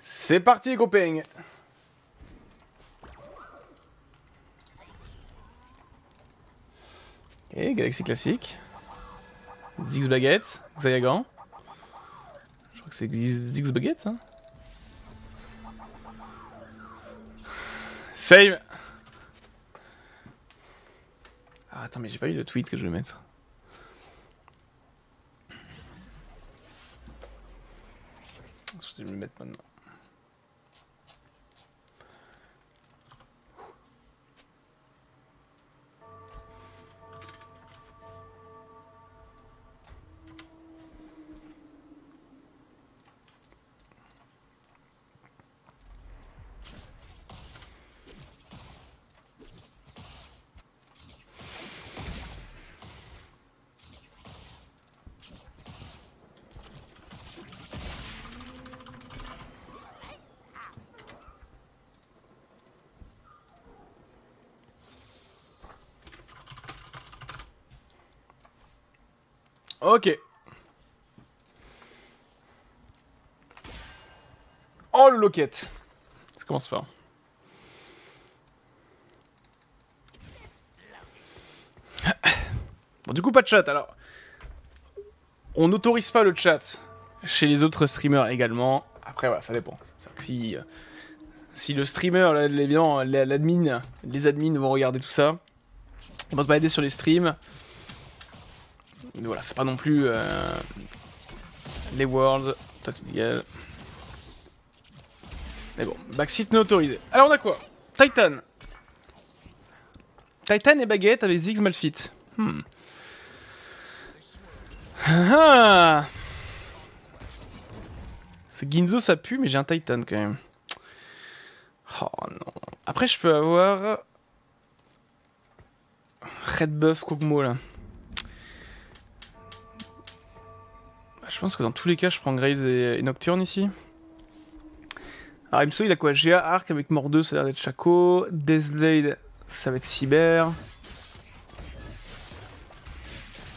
C'est parti, les copains Ok, Galaxy classique. Zix Baguette, Xayagan. Je crois que c'est Zix Baguette, hein Save Ah, attends, mais j'ai pas eu le tweet que je vais mettre. Je vais le mettre maintenant. Ok. Oh le loquette. Ça commence fort. Bon du coup pas de chat alors. On n'autorise pas le chat chez les autres streamers également. Après voilà ça dépend. Si, euh, si le streamer, l'admin, les admins vont regarder tout ça, ils vont se balader sur les streams. Voilà, c'est pas non plus euh, les worlds. Toi, tu Mais bon, backseat non autorisé. Alors on a quoi? Titan. Titan et baguette avec Ziggs Malfit. Hmm. Ah C'est Ginzo ça pue, mais j'ai un Titan quand même. Oh non. Après, je peux avoir. Red Buff Kog'Maw là. Je pense que dans tous les cas, je prends Graves et, Nocturne ici. Alors, il il a quoi? GA Arc avec Mort 2, ça a l'air d'être Chaco. Deathblade, ça va être Cyber.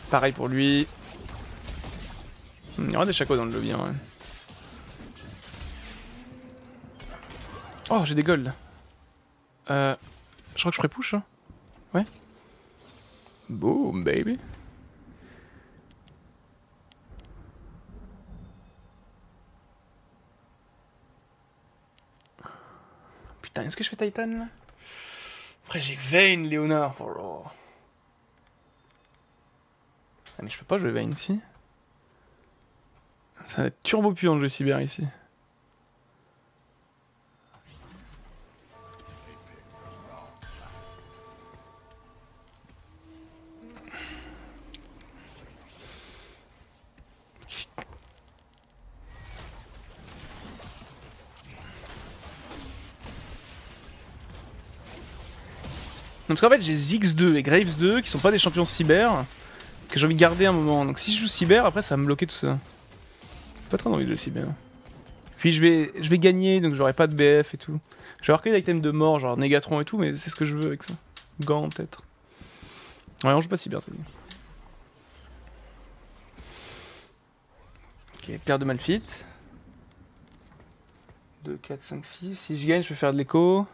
Pareil pour lui. Il y aura des Chaco dans le lobby, hein, Oh, j'ai des golds. Euh, je crois que je ferai push. Hein. Ouais. Boom, baby. Est-ce que je fais Titan là? Après j'ai Vayne, Léonard. Oh ah mais je peux pas jouer Vayne ici. Ça va être turbo puant de jouer cyber ici. Donc en fait j'ai Ziggs2 et Graves 2 qui sont pas des champions cyber que j'ai envie de garder un moment. Donc si je joue cyber après ça va me bloquer tout ça. Pas trop envie de jouer cyber. Puis je vais, je vais gagner donc j'aurai pas de BF et tout. Je vais avoir que des items de mort genre Negatron et tout mais c'est ce que je veux avec ça. Gant peut-être. Ouais on joue pas cyber c'est bien. Ok, paire de Malfit. 2, 4, 5, 6. Si je gagne je peux faire de l'écho.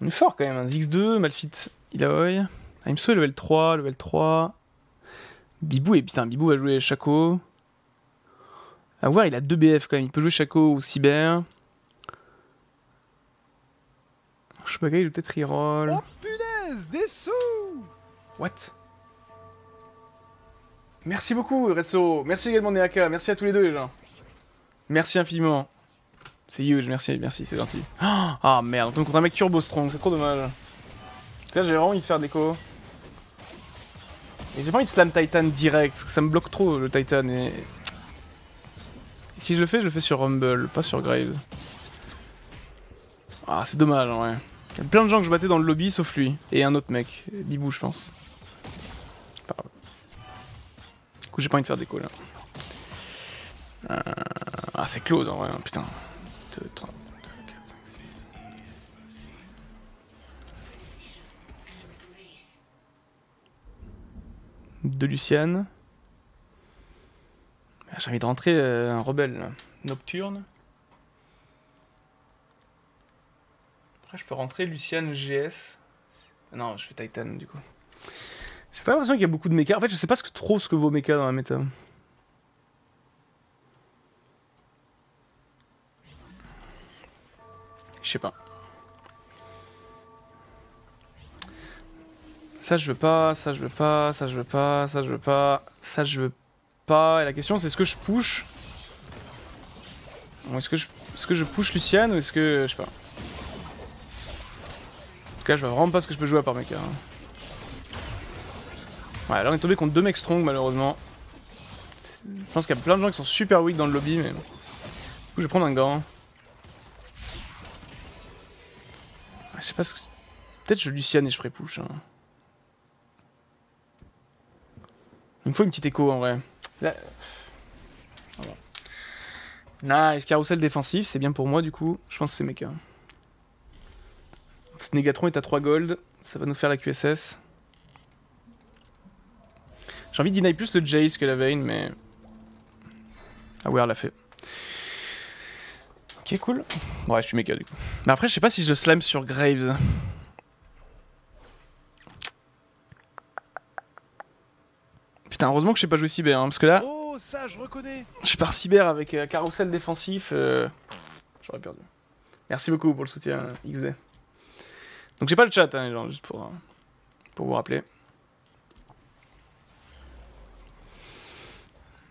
On est fort quand même, un X2, Malfit, Ilaoi. Aimso est level 3, level 3. Bibou, et putain, Bibou va jouer Chaco. À voir, il a 2 BF quand même. Il peut jouer Chaco ou Cyber. Je sais pas, il peut-être reroll. Oh punaise, des sous What? Merci beaucoup, Retso. Merci également, Neaka. Merci à tous les deux, les gens. Merci infiniment. C'est huge, merci, merci, c'est gentil. Ah oh, merde, on contre un mec turbo strong, c'est trop dommage. Là j'ai vraiment envie de faire déco. Et j'ai pas envie de slam Titan direct, parce que ça me bloque trop le Titan et... Si je le fais, je le fais sur Rumble, pas sur Grave. Ah c'est dommage en vrai. Il y plein de gens que je battais dans le lobby sauf lui. Et un autre mec, Bibou je pense. Pas grave. Du coup j'ai pas envie de faire déco là. Euh, ah c'est close en vrai, putain. 2, 3, 2, 4, 5, 6. de Luciane. Ah, J'ai envie de rentrer euh, un rebelle. Nocturne. Après, je peux rentrer Luciane GS. Non, je fais Titan du coup. J'ai pas l'impression qu'il y a beaucoup de mechas. En fait, je sais pas ce que, trop ce que vaut mecha dans la méta. Je sais pas. Ça je veux pas, ça je veux pas, ça je veux pas, ça je veux pas, ça je veux pas. Et la question c'est est-ce que je push? Est-ce que je, est-ce que je push Luciane ou est-ce que je sais pas. En tout cas je vois vraiment pas ce que je peux jouer à part mecha. hein. Ouais là on est tombé contre deux mecs strong malheureusement. Je pense qu'il y a plein de gens qui sont super weak dans le lobby mais... Du coup je vais prendre un gant. Je sais pas ce que... Peut-être je Luciane et je pré-push. Hein. Il me faut une petite écho en vrai. Voilà. Nice, carrousel défensif, c'est bien pour moi du coup. Je pense que c'est mecha. Ce Negatron est à 3 gold, ça va nous faire la QSS. J'ai envie de deny plus le Jace que la Vayne, mais. Ah ouais, elle l'a fait. Ok, cool. Ouais, je suis méga du coup. Mais après, je sais pas si je le slam sur Graves. Putain, heureusement que je sais pas jouer cyber, hein, parce que là, Oh, ça, je reconnais. je pars cyber avec euh, carrousel défensif. euh, J'aurais perdu. Merci beaucoup pour le soutien, euh, XD. Donc j'ai pas le chat, hein, les gens, juste pour, euh, pour vous rappeler.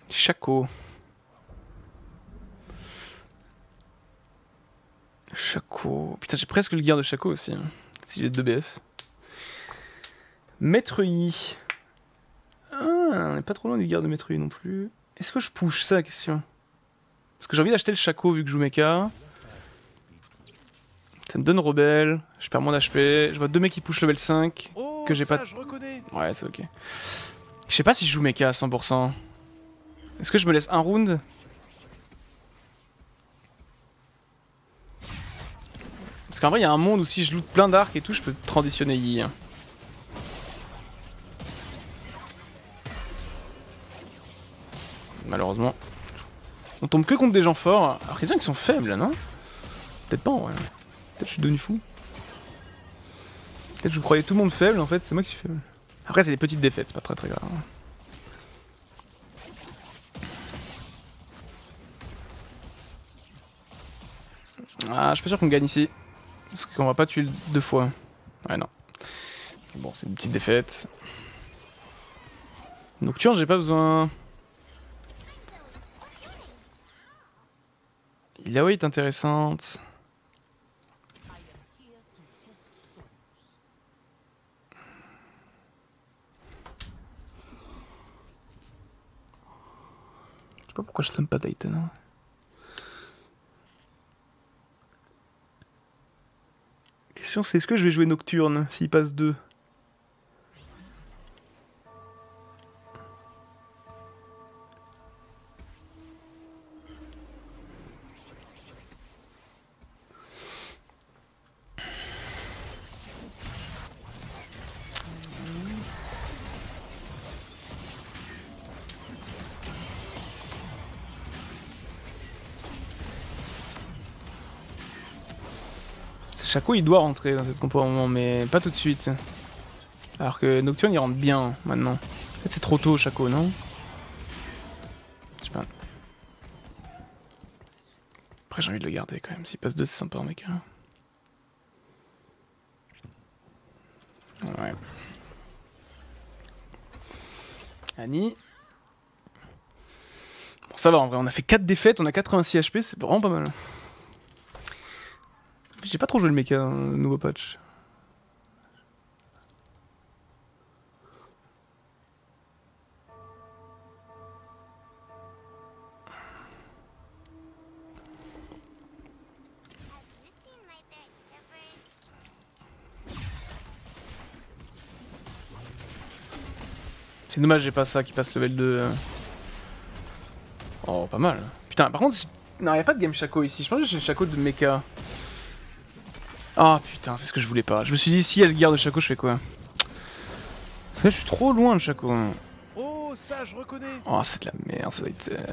Chaco. Chaco. Putain, j'ai presque le gear de Chaco aussi. hein, Si j'ai deux BF. Maître I. Ah, on est pas trop loin du gear de Maître I non plus. Est-ce que je push ça la question? Parce que j'ai envie d'acheter le Chaco vu que je joue mecha. Ça me donne rebelle, je perds mon HP, je vois deux mecs qui push level 5. Oh, Que j'ai pas- je reconnais. Ouais, c'est ok. Je sais pas si je joue mecha à 100%. Est-ce que je me laisse un round? Parce qu'en vrai, il y a un monde où si je loot plein d'arcs et tout, je peux transitionner Yi. Malheureusement. On tombe que contre des gens forts. Alors, il y a des gens qui sont faibles non? Peut-être pas, ouais. Peut-être que je suis devenu fou. Peut-être que je croyais tout le monde faible, en fait, c'est moi qui suis faible. Après, c'est des petites défaites, c'est pas très très grave. Ah, je suis pas sûr qu'on gagne ici. Parce qu'on va pas tuer deux fois. Ouais, non. Bon, c'est une petite défaite. Nocturne, j'ai pas besoin. Ilaoi est intéressante. Je sais pas pourquoi je l'aime pas Titan. C'est est-ce que je vais jouer Nocturne s'il passe 2 Chaco il doit rentrer dans cette compo à un moment, mais pas tout de suite. Alors que Nocturne il rentre bien maintenant. C'est trop tôt Chaco, non Je sais pas. Après j'ai envie de le garder quand même. S'il passe 2 c'est sympa mec. Ouais. Annie. Bon ça va en vrai, on a fait 4 défaites, on a 86 HP, c'est vraiment pas mal. J'ai pas trop joué le mecha, hein, nouveau patch. C'est dommage, j'ai pas ça qui passe level 2. euh. Oh, pas mal. Putain, par contre, non, y a pas de game Shaco ici. Je pense que j'ai le Shaco de mecha. Ah putain, c'est ce que je voulais pas. Je me suis dit, si elle garde Shaco, je fais quoi Parce que là, je suis trop loin de Shaco. hein. Oh, ça, je reconnais Oh, c'est de la merde, ça doit être... euh,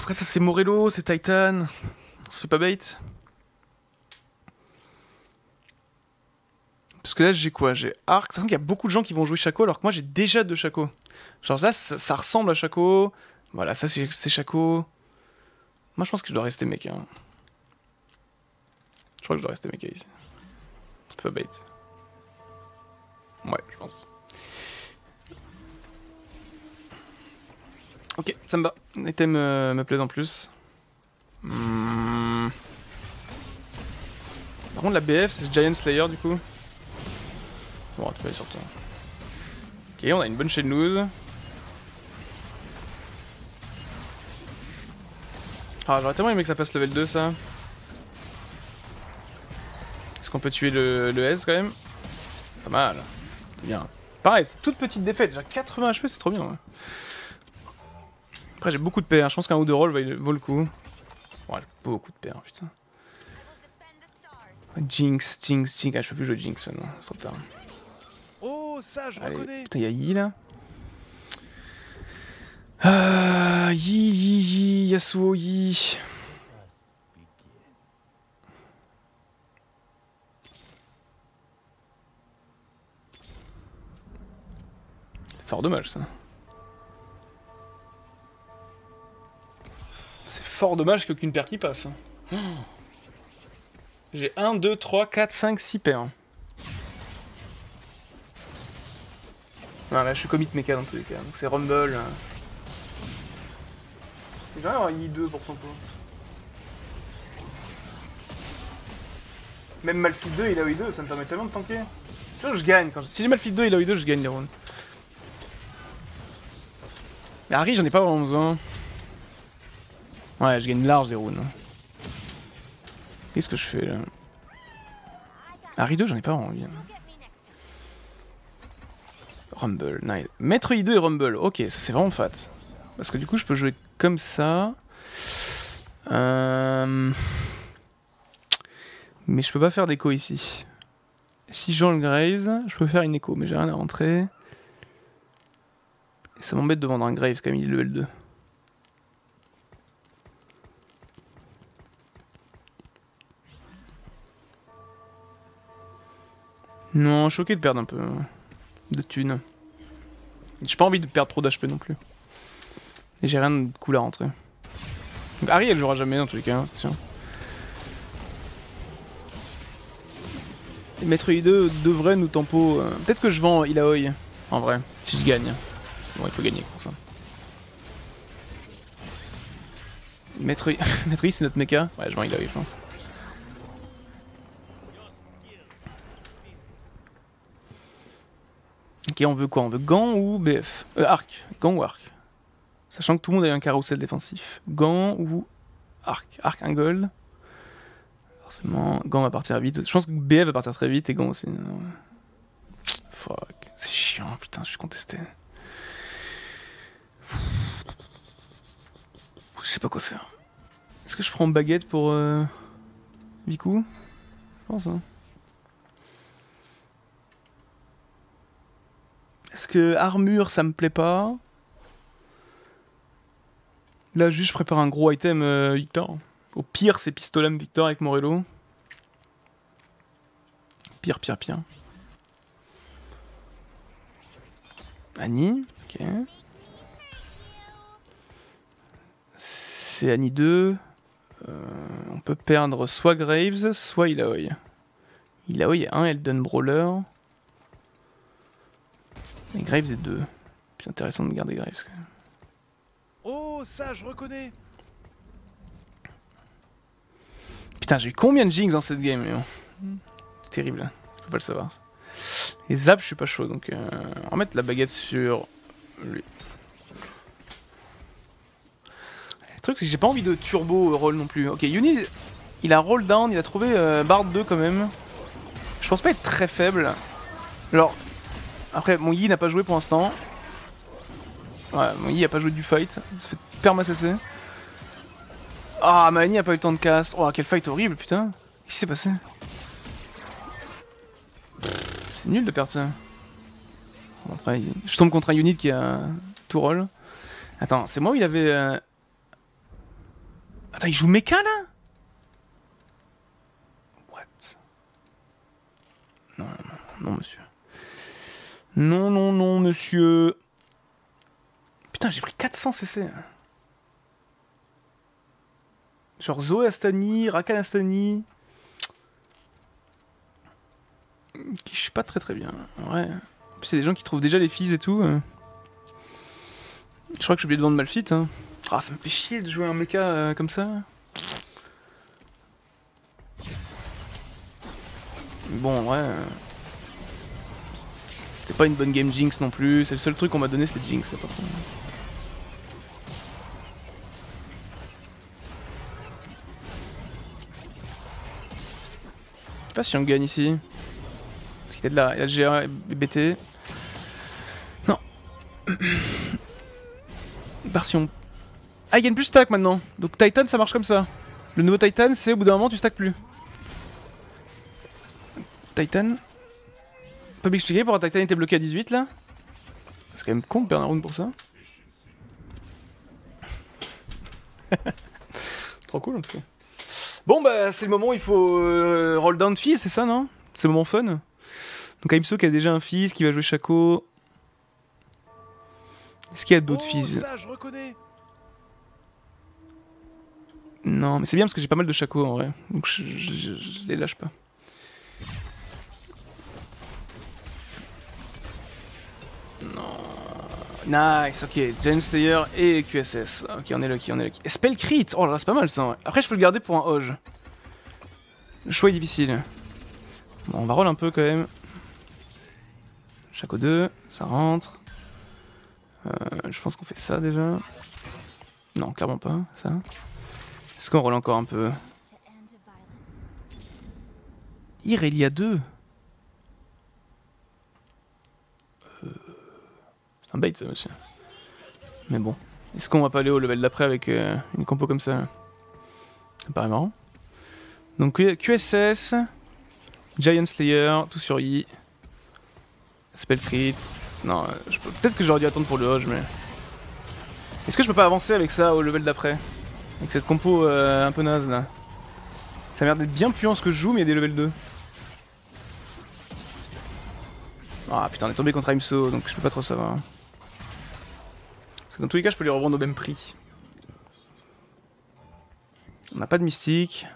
Après ça c'est Morello, c'est Titan. C'est pas bait. Parce que là j'ai quoi? J'ai Arc. Qu'il y a beaucoup de gens qui vont jouer Chaco alors que moi j'ai déjà deux Chaco. Genre là ça, ça ressemble à Chaco. Voilà, ça c'est Chaco. Moi je pense que je dois rester mecha. Je crois que je dois rester mecha ici. C'est pas bait. Ouais, je pense. Ok, ça me va. L'item me plaît en plus. Hmm. Par contre, la BF, c'est Giant Slayer du coup. Bon, tu peux aller sur toi. Ok, on a une bonne chaîne loose. Ah, j'aurais tellement aimé que ça passe level 2 ça. Est-ce qu'on peut tuer le, le S quand même? Pas mal. C'est bien. Pareil, toute petite défaite. Déjà 80 HP, c'est trop bien. ouais. Après, j'ai beaucoup de PR. Je pense qu'un ou deux rolls va- vaut le coup. Ouais, j'ai beaucoup de PR, putain. Jinx, Jinx, Jinx. Ah, je peux plus jouer Jinx maintenant. C'est trop tard. Oh, ça, je Allez, reconnais. putain, y'a Yi là. Ah, Yi, Yi, Yi, Yasuo, Yi. C'est fort dommage ça. C'est fort dommage qu'aucune paire qui passe. hein. J'ai 1, 2, 3, 4, 5, 6 paires. hein. Non, là je suis commit mecha dans tous les cas, donc c'est Rumble. Il va y avoir un I2 pour son. Même Malphite 2 il a I2, ça me permet tellement de tanker. Tu vois, je gagne. Quand je- Si j'ai Malphite 2 il a I2, je gagne les rounds. Harry, j'en ai pas vraiment besoin. Ouais, je gagne large les rounds. Qu'est-ce que je fais là Harry 2, j'en ai pas envie. Rumble, nice. Maître I2 et Rumble, ok, ça c'est vraiment fat. Parce que du coup, je peux jouer comme ça. Euh... Mais je peux pas faire d'écho ici. Si je joue le Graves, je peux faire une écho, mais j'ai rien à rentrer. Et ça m'embête de vendre un Graves quand même, il est level 2. Non, choqué de perdre un peu euh, de thunes. J'ai pas envie de perdre trop d'HP non plus. Et j'ai rien de cool à rentrer. Donc Harry elle jouera jamais dans tous les cas, hein, c'est sûr. Et Maître I2 devrait nous tempo. euh, Peut-être que je vends Ilaoi en vrai, si je gagne. Bon, il faut gagner pour ça. Maître I, Maître I c'est notre mecha Ouais, je vends Ilaoi, je pense. Ok, on veut quoi? On veut gant ou BF euh, Arc. Gant ou arc? Sachant que tout le monde a eu un carrousel défensif. Gant ou arc Arc, un gold. Forcément, gant va partir vite. Je pense que BF va partir très vite et gant aussi. Ouais. Fuck. C'est chiant, putain, je suis contesté. Je sais pas quoi faire. Est-ce que je prends baguette pour euh... Viku? Je pense, hein. Est-ce que armure ça me plaît pas? Là juste je prépare un gros item euh, Victor. Au pire c'est Pistolem Victor avec Morello. Pire pire pire. Annie, ok. C'est Annie 2. Euh, on peut perdre soit Graves, soit Ilaoi. Ilaoi est un Elden Brawler. Et Graves est 2. Plus intéressant de garder Graves quand même. Ça, je reconnais. Putain, j'ai eu combien de Jinx dans cette game, terrible, hein. je peux pas le savoir. Et Zap, je suis pas chaud, donc euh, on va mettre la baguette sur lui. Le truc, c'est que j'ai pas envie de turbo roll non plus. Ok, Yuni, il a roll down, il a trouvé euh, Bard 2 quand même. Je pense pas être très faible. Alors, après, mon Yi n'a pas joué pour l'instant. Ouais, mon Yi a pas joué du fight. Il se fait perma CC. Ah, Mani a pas eu le temps de cast. Oh, quel fight horrible, putain. Qu'est-ce qui s'est passé C'est nul de perdre ça. Je tombe contre un unit qui a tout roll. Attends, c'est moi où il avait. euh, Attends, il joue méca là What non, non, non, monsieur. Non, non, non, monsieur. Putain, j'ai pris 400 CC. Genre Zoé Astani, Rakan Astani. Qui je suis pas très très bien. Ouais. C'est des gens qui trouvent déjà les filles et tout. euh. Je crois que j'ai oublié de vendre Malfit. Hein. Ah, ça me fait chier de jouer un mecha euh, comme ça. Bon, ouais. euh, C'était pas une bonne game Jinx non plus. C'est le seul truc qu'on m'a donné, c'était Jinx à part ça. Pas si on gagne ici. Parce qu'il a de la, il a le GA BT. Non. Par si on... Ah, il gagne plus stack maintenant. Donc Titan, ça marche comme ça. Le nouveau Titan, c'est au bout d'un moment, tu stack plus. Titan. Peut m'expliquer pourquoi Titan était bloqué à 18 là C'est quand même con de perdre un round pour ça. Trop cool en tout cas. Bon bah c'est le moment où il faut euh, roll down fils, c'est ça non? C'est le moment fun? Donc Aimso qui a déjà un fils qui va jouer Shaco. Est-ce qu'il y a d'autres oh, fils? ça, je reconnais. Non, mais c'est bien parce que j'ai pas mal de Shaco en vrai. Donc je, je- je- je les lâche pas. Nice, ok. Giant Slayer et QSS. Ok, on est lucky, on est lucky. Spell Crit Oh là c'est pas mal ça. Après, je peux le garder pour un Hoge. Le choix est difficile. Bon, on va roll un peu quand même. Shaco 2, ça rentre. Euh, je pense qu'on fait ça déjà. Non, clairement pas, ça. Est-ce qu'on roule encore un peu? Irelia 2 C'est un bait ça monsieur. Mais bon. Est-ce qu'on va pas aller au level d'après avec euh, une compo comme ça? Ça paraît marrant. Donc QSS, Giant Slayer, tout sur I. Spell crit. Non, euh, peut-être que j'aurais dû attendre pour le Hodge, mais. Est-ce que je peux pas avancer avec ça au level d'après? Avec cette compo euh, un peu naze là. Ça a l'air d'être bien puant ce que je joue, mais il y a des level 2. Ah putain, on est tombé contre Imso, donc je peux pas trop savoir. Parce que dans tous les cas, je peux les revendre au même prix. On n'a pas de mystique.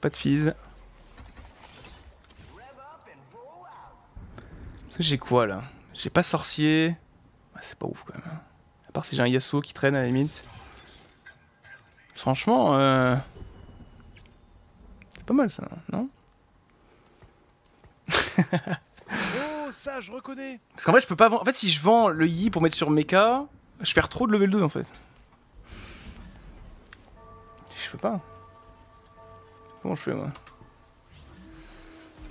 Pas de fizz. J'ai quoi là? J'ai pas sorcier. Ah, c'est pas ouf quand même. À part si j'ai un Yasuo qui traîne à la limite. Franchement, euh... c'est pas mal ça, non? Oh, ça, je reconnais. Parce qu'en vrai, je peux pas vendre. En fait, si je vends le Yi pour mettre sur mecha, je perds trop de level 2 en fait. Je peux pas. Comment je fais moi?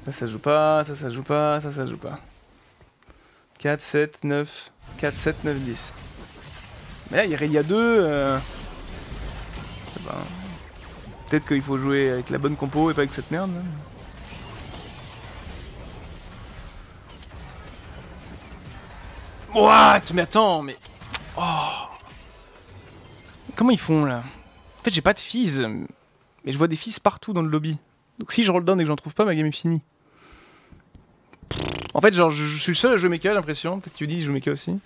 Ça, ça joue pas, ça, ça joue pas, ça, ça joue pas. 4, 7, 9, 4, 7, 9, 10. Mais là, il y a 2. Euh... Peut-être qu'il faut jouer avec la bonne compo et pas avec cette merde. là. What? Mais attends, mais... Oh Comment ils font là? En fait, j'ai pas de fizz, mais je vois des fizz partout dans le lobby. Donc si je roll down et que j'en trouve pas, ma game est finie. En fait, genre, je, je suis le seul à jouer mecha, l'impression. Peut-être que tu dis, il joue mecha aussi.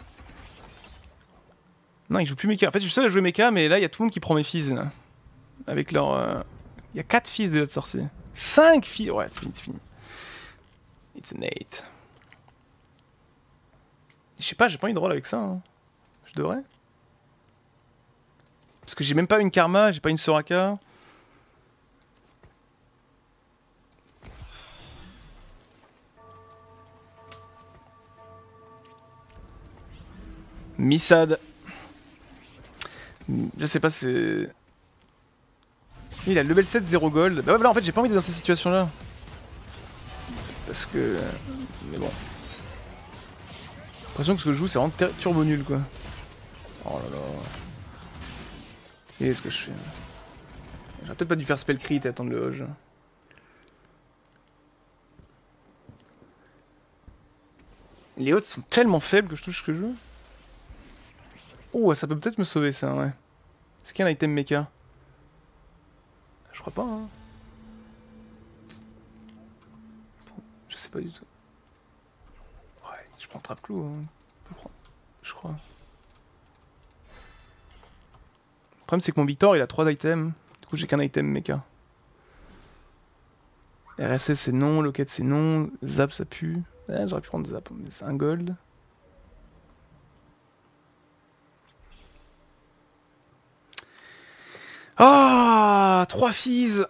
Non, il joue plus mecha. En fait, je suis le seul à jouer mecha, mais là, il y a tout le monde qui prend mes fizz là. Avec leur. euh, Il y a 4 fizz de sorcier. 5 fizz Ouais, c'est fini, c'est fini. It's an 8. Je sais pas, j'ai pas envie de roll avec ça. hein. Parce que j'ai même pas une karma, j'ai pas une Soraka. Missad. Je sais pas, c'est. Il a level 7, 0 gold. Bah ouais, en fait, j'ai pas envie d'être dans cette situation là. Parce que. Mais bon. J'ai l'impression que ce que je joue, c'est vraiment turbo nul quoi. Oh là là. Qu'est-ce que je fais J'aurais peut-être pas dû faire spell crit et attendre le Hoge. Les autres sont tellement faibles que je touche ce que je veux. Oh, ça peut peut-être me sauver ça, ouais. Est-ce qu'il y a un item mecha Je crois pas, hein. Je sais pas du tout. Ouais, je prends trappe-clou, hein. Je crois. Le problème c'est que mon Victor il a 3 items. Du coup j'ai qu'un item mecha. RFC c'est non, Locket c'est non, Zap ça pue. Ouais, J'aurais pu prendre Zap, mais c'est un gold. Ah 3 filles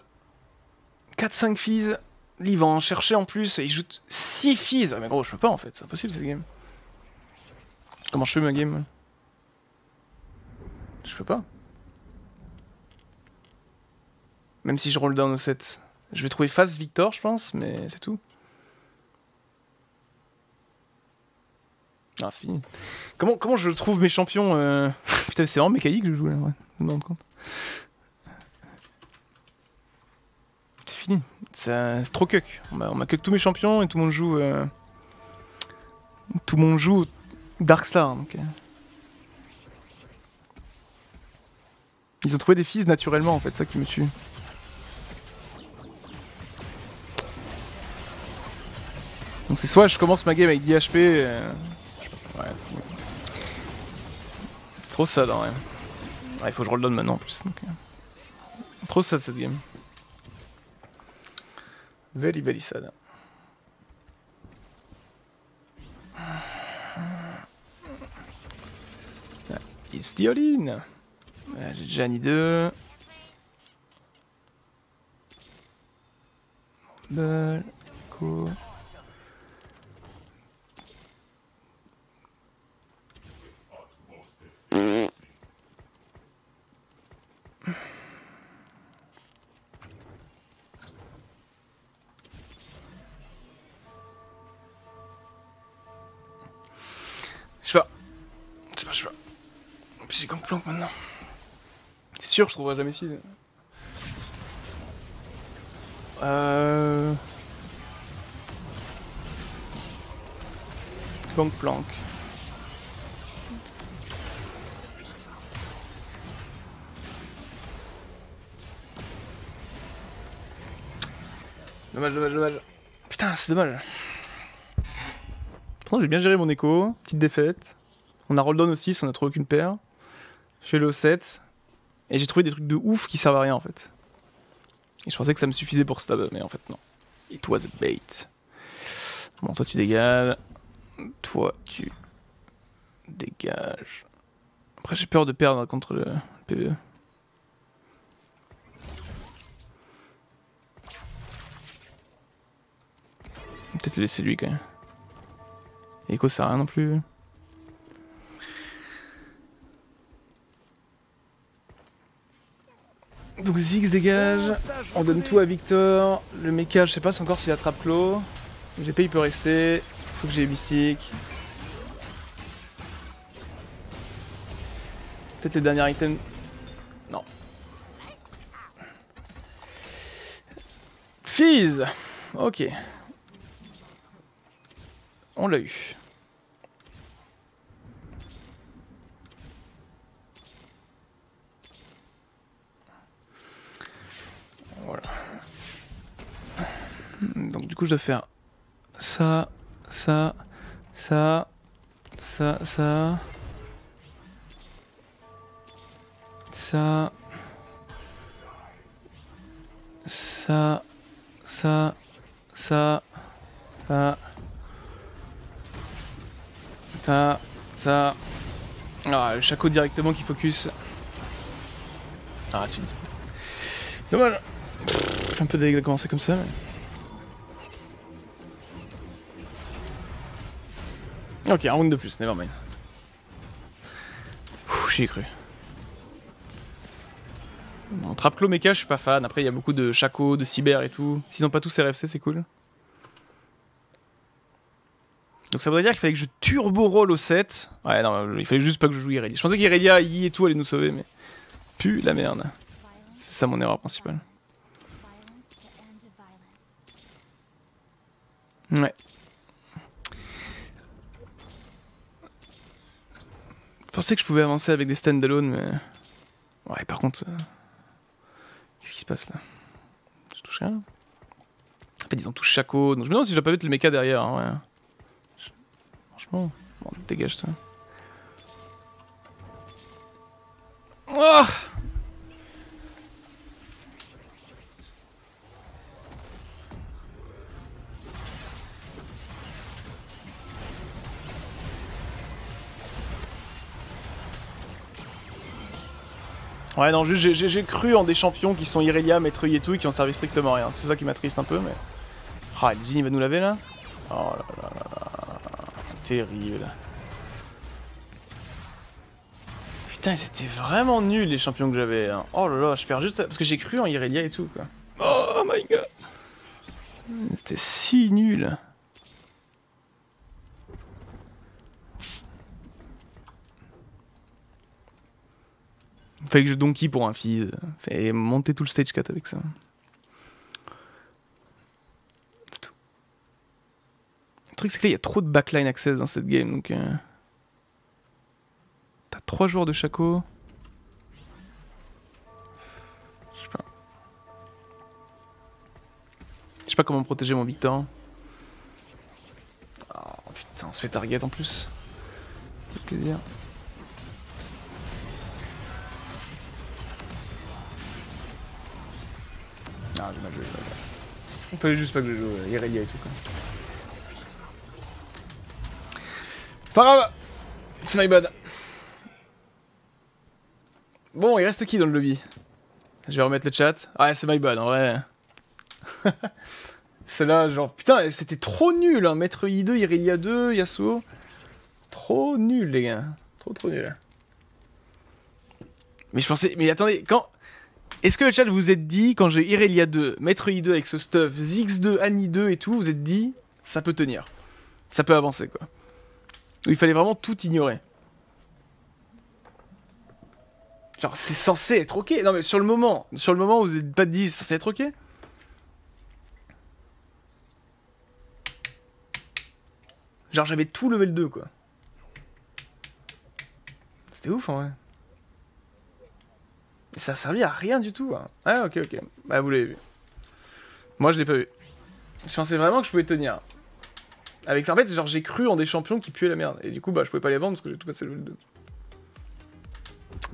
4-5 filles Lui, il va en chercher en plus et il joue 6 filles Ah, Mais gros, je peux pas en fait, c'est impossible cette game. Comment je fais ma game Je peux pas. Même si je roll down au 7. Je vais trouver face Victor, je pense, mais c'est tout. Ah, c'est fini. Comment, comment je trouve mes champions euh... Putain, c'est vraiment mécanique que je joue là, ouais. Je me compte. C'est fini. C'est trop cuck. On m'a cuck tous mes champions et tout le monde joue. euh, Tout le monde joue Darkstar. Euh. Ils ont trouvé des fils naturellement en fait, ça qui me tue. C'est soit je commence ma game avec 10 HP. euh, Ouais. Trop sad en. Ouais, il faut que je roll maintenant en plus. euh. Trop sad cette game. Very very sad. Ah, It's the. Ah, J'ai déjà ni deux. Cool. Je sais pas. Je sais pas, je sais pas. J'ai Gangplank maintenant. C'est sûr, je trouverai jamais fille. Euh. Gangplank. Dommage, dommage, dommage. Putain, c'est dommage. Pourtant, j'ai bien géré mon écho. Petite défaite. On a roll down aussi, on a trouvé aucune paire. Je fais le 7. Et j'ai trouvé des trucs de ouf qui servent à rien en fait. Et je pensais que ça me suffisait pour stab, mais en fait non. It was a bait. Bon, toi tu dégages. Toi tu dégages. Après j'ai peur de perdre contre le PVE. Peut-être laisser lui quand même. Echo ça sert à rien non plus. Donc Ziggs dégage. On donne tout à Victor. Le mecha, je sais pas encore s'il attrape clos. GP il peut rester. Faut que j'ai Mystique. Peut-être les derniers items. Non. Fizz Ok. On l'a eu. Voilà. Donc du coup je dois faire ça, ça, ça, ça, ça, ça, ça, ça, ça, ça, ça, ça. Ah, le chaco directement qui focus. Ah, c'est Dommage. Un peu dégueu de commencer comme ça. Ok, un round de plus, nevermind. J'y ai cru. Bon, Trapclaw Mecha, je suis pas fan. Après, il y a beaucoup de Chaco, de Cyber et tout. S'ils ont pas tous RFC, c'est cool. Donc ça voudrait dire qu'il fallait que je turbo roll au 7. Ouais, non, il fallait juste pas que je joue Irelia. Je pensais qu'Irelia, Yi et tout allaient nous sauver, mais. Pu la merde. C'est ça mon erreur principale. Ouais. pensais que je pouvais avancer avec des standalone, mais. Ouais, par contre. euh, Qu'est-ce qui se passe là? Je touche rien. En fait, ils ont tous Chaco. Donc je me demande si je pas mettre le mecha derrière. hein, ouais. Franchement. Bon, dégage toi. Oh Ouais, non, juste j'ai- cru en des champions qui sont Irelia, Maître et tout et qui ont servi strictement à rien. C'est ça qui m'attriste un peu, mais. Ah, Jin il va nous laver là? Oh là là là là. Terrible. Putain, c'était vraiment nul les champions que j'avais. hein. Oh là là, je perds juste. Parce que j'ai cru en Irelia et tout quoi. Oh my god. C'était si nul. Fallait que je donkey pour un fizz. Fait monter tout le stage 4 avec ça. C'est tout. Le truc, c'est qu'il y a trop de backline access dans cette game, donc. euh, T'as 3 joueurs de Chaco. Je sais pas. Je sais pas comment protéger mon Victor. Oh putain, on se fait target en plus. Fait plaisir. Non, j'ai mal joué. On fallait juste pas que je joue euh, Irelia et tout quoi. Pas C'est my bad. Bon, il reste qui dans le lobby? Je vais remettre le chat. Ouais, c'est my bad en vrai. C'est là, genre, putain, c'était trop nul, hein. Maître I2, Irelia 2, Yasuo. Trop nul, les gars. Trop, trop nul. Mais je pensais, mais attendez, quand. Est-ce que le chat vous êtes dit, quand j'ai Irelia 2, Maître I2 avec ce stuff, Zix2, Annie 2 et tout, vous êtes dit, ça peut tenir. Ça peut avancer, quoi. Il fallait vraiment tout ignorer. Genre, c'est censé être ok. Non, mais sur le moment, sur le moment, vous n'êtes pas dit, c'est censé être ok Genre, j'avais tout level 2, quoi. C'était ouf, en vrai. Et ça a servi à rien du tout. hein. Ah, ok, ok. Bah, vous l'avez vu. Moi, je l'ai pas vu. Je pensais vraiment que je pouvais tenir. Avec ça, en fait, genre, j'ai cru en des champions qui puaient la merde. Et du coup, bah, je pouvais pas les vendre parce que j'ai tout passé le level 2.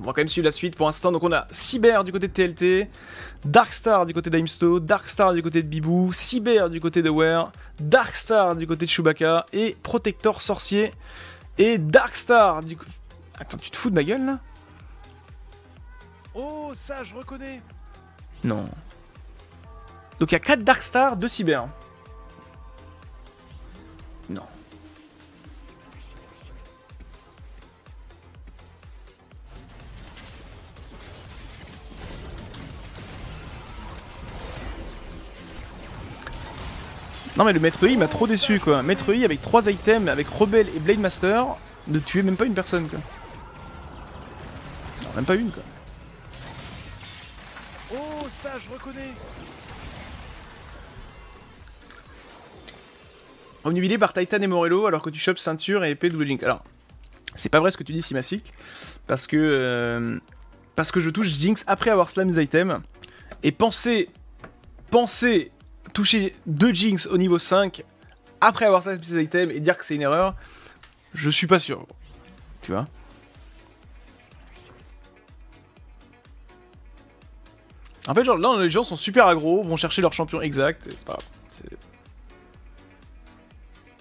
On va quand même suivre la suite pour l'instant. Donc, on a Cyber du côté de TLT, Darkstar du côté d'Aimsto, Darkstar du côté de Bibou, Cyber du côté de Ware, Darkstar du côté de Chewbacca et Protector Sorcier et Darkstar du coup. Attends, tu te fous de ma gueule là? Oh, ça, je reconnais. Non. Donc il y a 4 Darkstar, 2 Cyber. Non. Non mais le Maître I m'a trop déçu quoi. Maître I avec 3 items, avec Rebel et Blade Master, ne tuer même pas une personne quoi. Non, même pas une quoi. Oh, ça, je reconnais. Omnubilé par Titan et Morello alors que tu chopes ceinture et épée double Jinx. Alors, c'est pas vrai ce que tu dis, Simassic, parce que euh, parce que je touche Jinx après avoir slam des items et penser penser toucher deux Jinx au niveau 5 après avoir slam ses items et dire que c'est une erreur, je suis pas sûr. Tu vois? En fait, genre là, les gens sont super aggro, vont chercher leur champion exact, c'est pas grave.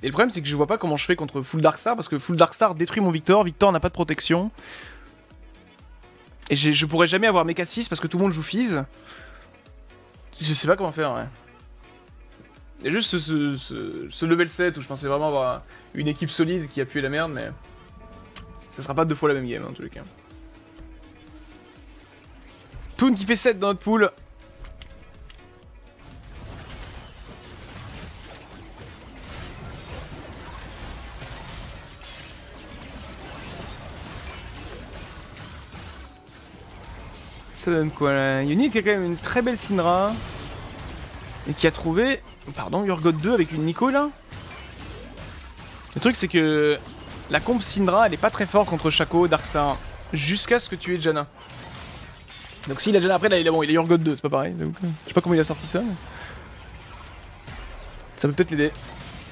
Et le problème, c'est que je vois pas comment je fais contre Full Darkstar parce que Full Darkstar détruit mon Victor. Victor n'a pas de protection. Et je pourrais jamais avoir Mecha 6 parce que tout le monde joue Fizz. Je sais pas comment faire, ouais. A juste ce, ce- ce- ce level 7 où je pensais vraiment avoir une équipe solide qui a pué la merde, mais. Ça sera pas deux fois la même game en tous les cas. Toon qui fait 7 dans notre pool. Ça donne quoi là Yoni qui a quand même une très belle Syndra. Et qui a trouvé. Pardon, Urgot 2 avec une Nico là. Le truc c'est que. la comp Syndra, elle est pas très forte contre Shaco, Darkstar, jusqu'à ce que tu aies Janna. Donc s'il a Janna après, là, il a, bon, il a Urgot 2, c'est pas pareil. donc, euh, je sais pas comment il a sorti ça. Ça peut peut-être l'aider.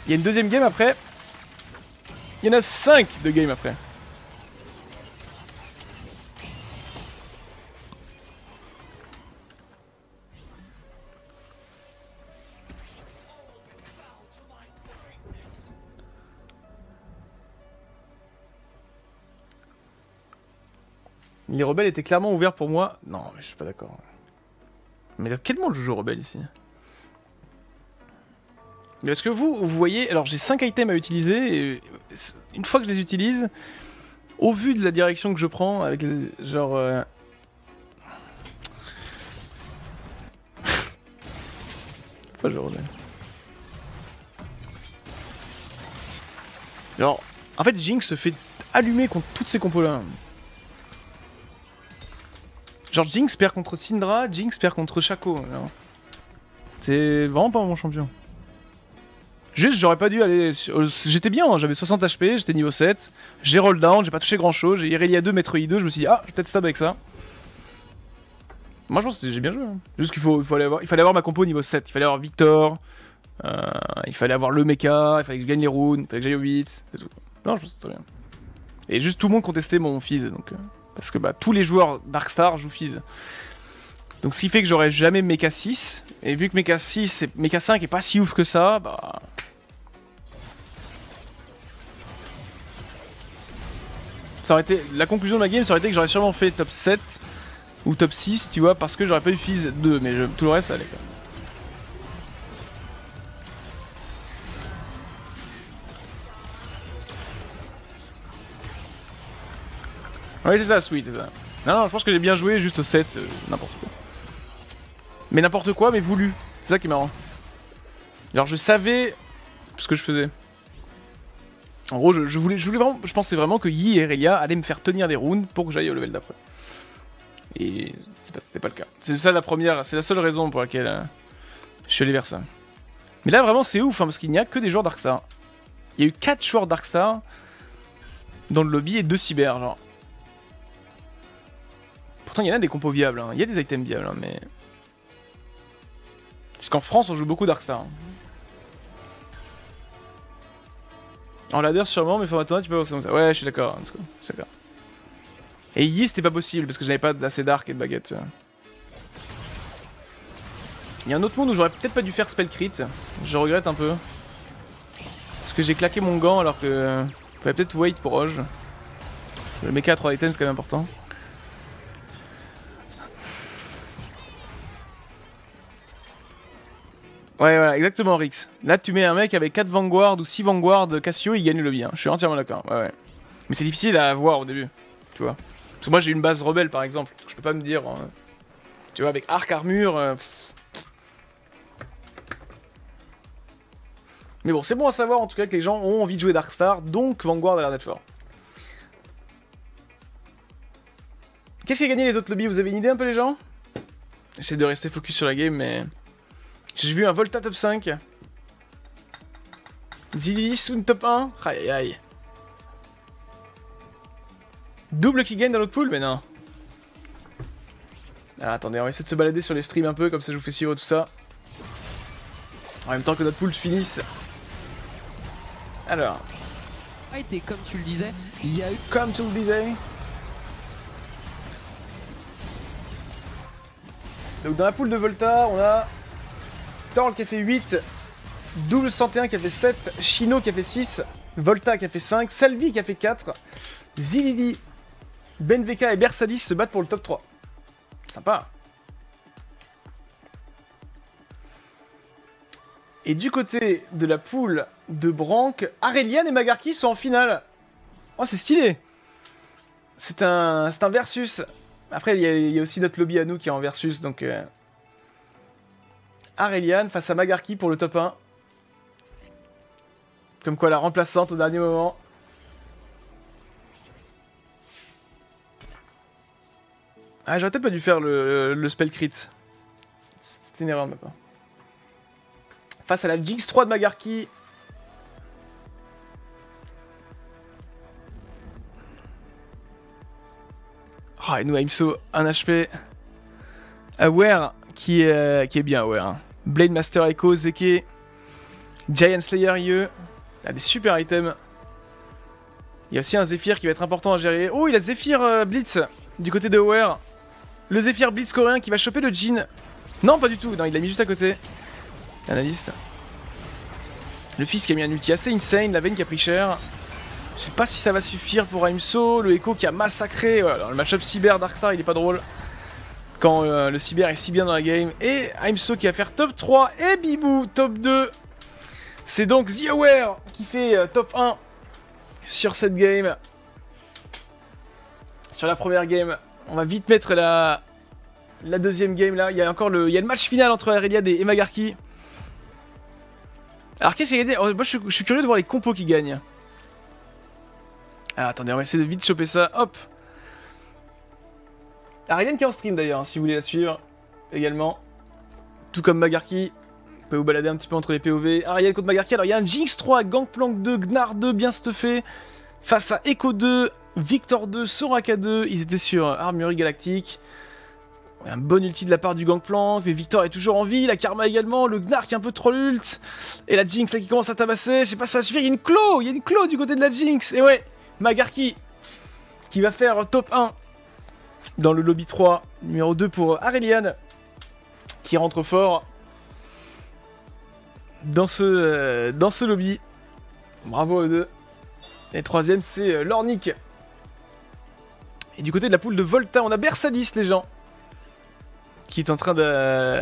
Il y a une deuxième game après. Il y en a 5 de game après. Les rebelles étaient clairement ouverts pour moi. Non, mais je suis pas d'accord. Mais quel monde je joue rebelle ici? Parce que vous, vous voyez, alors j'ai 5 items à utiliser, et c- une fois que je les utilise, au vu de la direction que je prends, avec les, genre... euh, Pourquoi je rebelle Genre, en fait, Jinx se fait allumer contre toutes ces compos-là. Genre Jinx perd contre Syndra, Jinx perd contre Shaco. C'est vraiment pas mon champion. Juste, j'aurais pas dû aller. sur- J'étais bien, hein, j'avais 60 HP, j'étais niveau 7. J'ai roll down, j'ai pas touché grand chose. J'ai Irelia 2, Metroid 2, je me suis dit, ah, je vais peut-être stab avec ça. Moi, je pense que j'ai bien joué. hein. Juste qu'il faut, il fallait avoir, ma compo niveau 7. Il fallait avoir Victor, euh, il fallait avoir le mecha, il fallait que je gagne les runes, il fallait que j'aille au 8. C'est tout. Non, je pense que c'était bien. Et juste tout le monde contestait mon Fizz, donc. euh, parce que bah, tous les joueurs Darkstar jouent Fizz. Donc ce qui fait que j'aurais jamais Mecha 6. Et vu que Mecha 6 et Mecha 5 est pas si ouf que ça, bah. La conclusion de ma game, ça aurait été que j'aurais sûrement fait top 7 ou top 6, tu vois, parce que j'aurais pas eu Fizz 2, mais tout le reste allait. Quoi. Ouais, c'est ça, sweet, ça. Non, non, je pense que j'ai bien joué, juste au 7, euh, n'importe quoi. Mais n'importe quoi, mais voulu. C'est ça qui est marrant. Alors, je savais ce que je faisais. En gros, je, voulais, je voulais vraiment, je pensais vraiment que Yi et Relia allaient me faire tenir des runes pour que j'aille au level d'après. Et c'est pas- c'était pas le cas. C'est ça la première, c'est la seule raison pour laquelle euh, je suis allé vers ça. Mais là, vraiment, c'est ouf, hein, parce qu'il n'y a que des joueurs Darkstar. Il y a eu 4 joueurs Darkstar dans le lobby et 2 cyber, genre. Pourtant, il y en a des compos viables, hein. il y a des items viables, hein, mais. Parce qu'en France, on joue beaucoup Darkstar. hein. En ladder, sûrement, mais format tu peux avancer comme ça. Ouais, je suis d'accord, d'accord. Et Yi, c'était pas possible parce que j'avais pas assez d'arc et de baguette. Il y a un autre monde où j'aurais peut-être pas dû faire spell crit. Je regrette un peu. Parce que j'ai claqué mon gant alors que. Il fallait peut-être wait pour Oge. Le mecha à 3 items, c'est quand même important. Ouais, voilà, exactement, Rix. Là, tu mets un mec avec 4 Vanguard ou 6 Vanguard Cassio, il gagne le lobby. Je suis entièrement d'accord. Ouais. Mais c'est difficile à avoir au début. Tu vois. Parce que moi, j'ai une base rebelle, par exemple. Je peux pas me dire. euh, tu vois, avec arc, armure. euh. Mais bon, c'est bon à savoir en tout cas que les gens ont envie de jouer Darkstar, donc Vanguard a l'air d'être fort. Qu'est-ce qui a gagné les autres lobbies? Vous avez une idée un peu, les gens? J'essaie de rester focus sur la game, mais. J'ai vu un Volta top 5. Zizi Soon top 1. Aïe aïe aïe. Double qui gagne dans l'autre pool Mais non. Alors attendez, on va essayer de se balader sur les streams un peu, comme ça je vous fais suivre tout ça. En même temps que notre pool finisse. Alors, Et comme tu le disais, il y a eu comme tu le disais. Donc dans la poule de Volta, on a Torl qui a fait 8, Double 101 qui a fait 7, Chino qui a fait 6, Volta qui a fait 5, Salvi qui a fait 4, Zilidi, Benveka et Bersalis se battent pour le top 3. Sympa. Et du côté de la poule de Brank, Arelian et Magarki sont en finale. Oh, c'est stylé. C'est un, un versus. Après, il y, y a aussi notre lobby à nous qui est en versus, donc... euh, Aurelian face à Magarki pour le top 1. Comme quoi la remplaçante au dernier moment. Ah, j'aurais peut-être pas dû faire le, le spell crit. C'était une erreur de ma part. Face à la Jinx 3 de Magarki. Ah, et nous, Aimso, un HP. Aware qui est, qui est bien aware. Hein. Blade Master Echo, Zeke. Giant Slayer IE. Il a des super items. Il y a aussi un Zephyr qui va être important à gérer. Oh, il a Zephyr euh, Blitz du côté de Aware. Le Zephyr Blitz coréen qui va choper le Jin. Non, pas du tout. Non, il l'a mis juste à côté. Analyste. Le fils qui a mis un ulti assez insane. La veine qui a pris cher. Je sais pas si ça va suffire pour Aimso. Le Echo qui a massacré. Le match-up Cyber Darkstar, il est pas drôle. Quand euh, le Cyber est si bien dans la game. Et Aimso qui va faire top 3. Et Bibou top 2. C'est donc The Aware qui fait euh, top 1 sur cette game. Sur la première game. On va vite mettre la, la deuxième game là. Il y a encore le, il y match final entre Aureliad et Magarki. Alors qu'est-ce qu'il y a Oh, Moi je suis, je suis curieux de voir les compos qui gagnent. Alors attendez, on va essayer de vite choper ça. Hop. Ariane qui est en stream d'ailleurs, si vous voulez la suivre également. Tout comme Magarki. Vous pouvez vous balader un petit peu entre les POV. Ariane contre Magarki. Alors il y a un Jinx 3, Gangplank 2, Gnar 2 bien stuffé. Face à Echo 2, Victor 2, Soraka 2. Ils étaient sur Armurerie Galactique. Un bon ulti de la part du Gangplank, mais Victor est toujours en vie, la Karma également, le Gnar qui est un peu trop l'ult, et la Jinx là qui commence à tabasser, je sais pas si ça va suffire, il y a une Claw, il y a une Claw du côté de la Jinx, et ouais, Magarki qui va faire top 1 dans le lobby 3, numéro 2 pour Aurelian, qui rentre fort dans ce, euh, dans ce lobby. Bravo aux deux. Et troisième c'est euh, Lornick. Et du côté de la poule de Volta, on a Bersalis les gens qui est en train de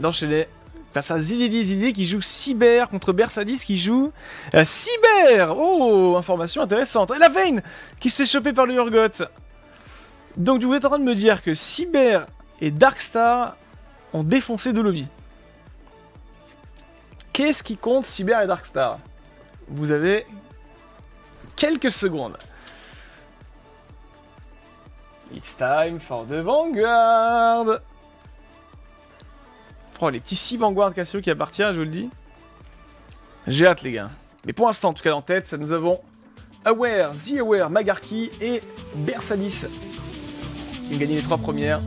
d'enchaîner face à Zilili qui joue Cyber contre Bersalis qui joue euh, Cyber Oh, information intéressante. Et la Vayne qui se fait choper par le Urgot. Donc vous êtes en train de me dire que Cyber et Darkstar ont défoncé deux lobbies. Qu'est-ce qui compte Cyber et Darkstar? Vous avez quelques secondes. It's time for the Vanguard Oh, les petits 6 Vanguard Cassio qui appartiennent, je vous le dis. J'ai hâte, les gars. Mais pour l'instant, en tout cas, en tête, nous avons Aware, The Aware, Magarki et Bersalis. Qui ont gagné les trois premières.